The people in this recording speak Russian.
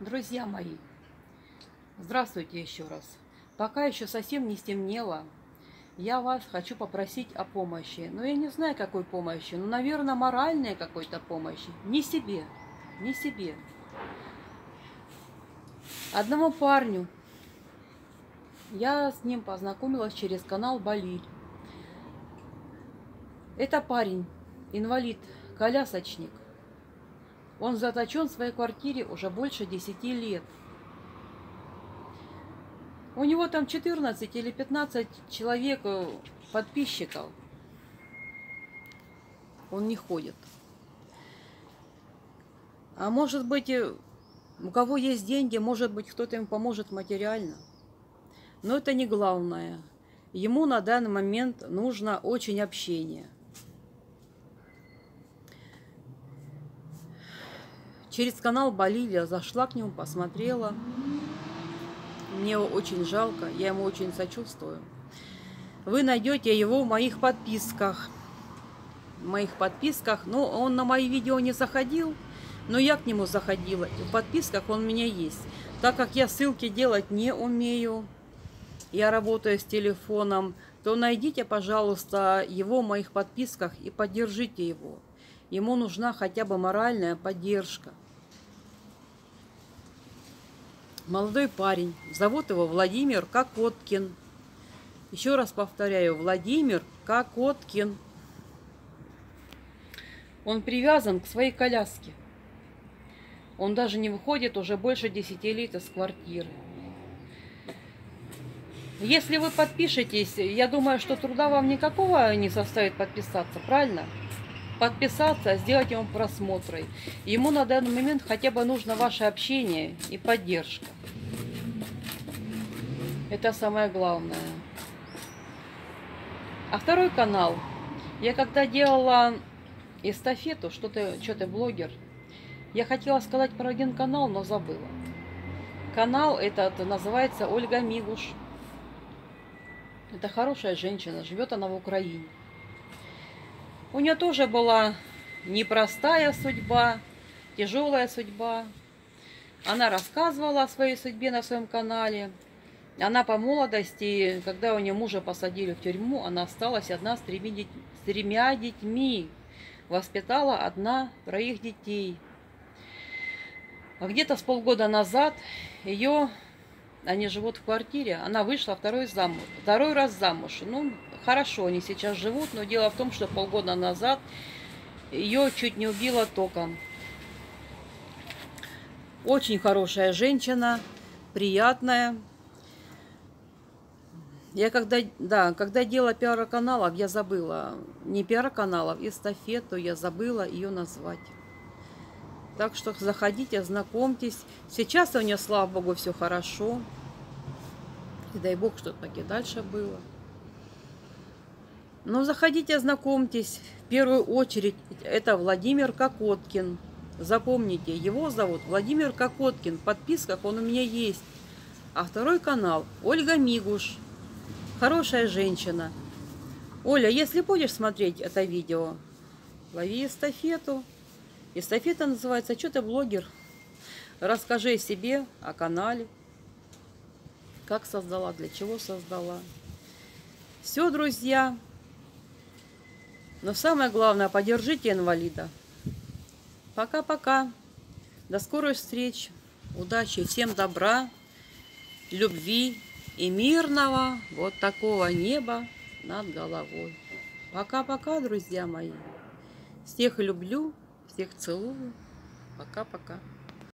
Друзья мои, здравствуйте еще раз. Пока еще совсем не стемнело, я вас хочу попросить о помощи. Но я не знаю, какой помощи. Ну, наверное, моральной какой-то помощи. Не себе, не себе. Одному парню, я с ним познакомилась через канал Балиль. Это парень, инвалид, колясочник – он заточен в своей квартире уже больше 10 лет. У него там 14 или 15 человек э, подписчиков. Он не ходит. А может быть, э, у кого есть деньги, может быть, кто-то им поможет материально. Но это не главное. Ему на данный момент нужно очень общение – Через канал Болилия зашла к нему, посмотрела. Мне его очень жалко, я ему очень сочувствую. Вы найдете его в моих подписках. В моих подписках. Ну, он на мои видео не заходил, но я к нему заходила. В подписках он у меня есть. Так как я ссылки делать не умею, я работаю с телефоном, то найдите, пожалуйста, его в моих подписках и поддержите его. Ему нужна хотя бы моральная поддержка. Молодой парень. Зовут его Владимир Кокоткин. Еще раз повторяю, Владимир Кокоткин. Он привязан к своей коляске. Он даже не выходит уже больше 10 лет из квартиры. Если вы подпишетесь, я думаю, что труда вам никакого не составит подписаться, правильно? Подписаться, сделать ему просмотры. Ему на данный момент хотя бы нужно ваше общение и поддержка. Это самое главное. А второй канал. Я когда делала эстафету, что ты, что ты блогер, я хотела сказать про один канал, но забыла. Канал этот называется Ольга Мигуш. Это хорошая женщина, живет она в Украине. У нее тоже была непростая судьба, тяжелая судьба. Она рассказывала о своей судьбе на своем канале. Она по молодости, когда у нее мужа посадили в тюрьму, она осталась одна с тремя, деть, с тремя детьми. Воспитала одна троих детей. А где-то с полгода назад ее, они живут в квартире, она вышла второй, замуж, второй раз замуж. Ну, хорошо они сейчас живут, но дело в том, что полгода назад ее чуть не убило током. Очень хорошая женщина, приятная. Я когда, да, когда делала пиар-каналов, я забыла, не пиар-каналов, эстафету, я забыла ее назвать. Так что заходите, знакомьтесь. Сейчас у нее, слава богу, все хорошо. И дай бог, что так и дальше было. Ну, заходите, знакомьтесь. В первую очередь это Владимир Кокоткин. Запомните, его зовут Владимир Кокоткин. В подписках он у меня есть. А второй канал Ольга Мигуш. Хорошая женщина. Оля, если будешь смотреть это видео, лови эстафету. Эстафета называется «Что ты блогер?» Расскажи о себе, о канале. Как создала, для чего создала. Все, друзья. Но самое главное, поддержите инвалида. Пока-пока. До скорой встречи. Удачи, всем добра, любви и мирного вот такого неба над головой. Пока-пока, друзья мои. Всех люблю, всех целую. Пока-пока.